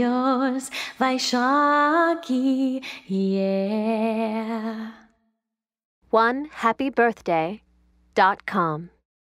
yours, Vaishaki, yeah. One happy birthday dot com.